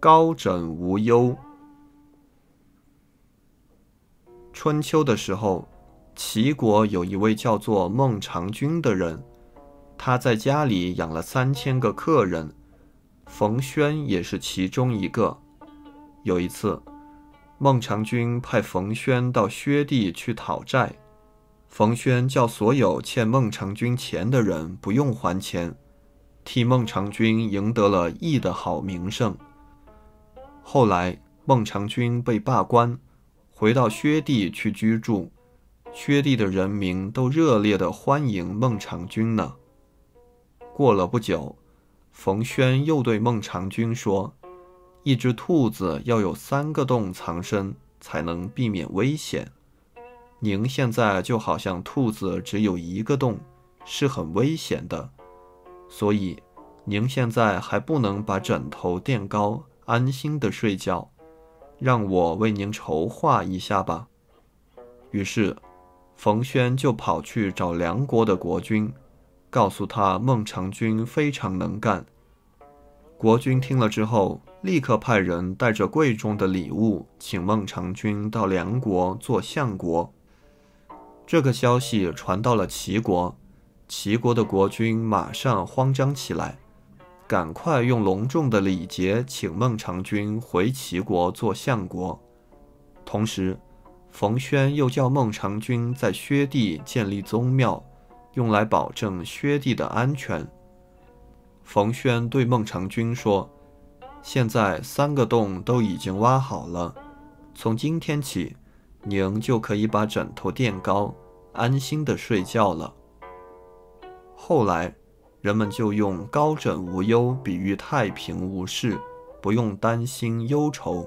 高枕无忧。春秋的时候，齐国有一位叫做孟尝君的人，他在家里养了三千个客人，冯轩也是其中一个。有一次，孟尝君派冯轩到薛地去讨债，冯轩叫所有欠孟尝君钱的人不用还钱，替孟尝君赢得了义的好名声。后来，孟尝君被罢官，回到薛地去居住，薛地的人民都热烈地欢迎孟尝君呢。过了不久，冯轩又对孟尝君说。一只兔子要有三个洞藏身，才能避免危险。您现在就好像兔子只有一个洞，是很危险的。所以，您现在还不能把枕头垫高，安心的睡觉。让我为您筹划一下吧。于是，冯轩就跑去找梁国的国君，告诉他孟尝君非常能干。国君听了之后。立刻派人带着贵重的礼物，请孟尝君到梁国做相国。这个消息传到了齐国，齐国的国君马上慌张起来，赶快用隆重的礼节请孟尝君回齐国做相国。同时，冯轩又叫孟尝君在薛地建立宗庙，用来保证薛地的安全。冯轩对孟尝君说。现在三个洞都已经挖好了，从今天起，您就可以把枕头垫高，安心的睡觉了。后来，人们就用“高枕无忧”比喻太平无事，不用担心忧愁。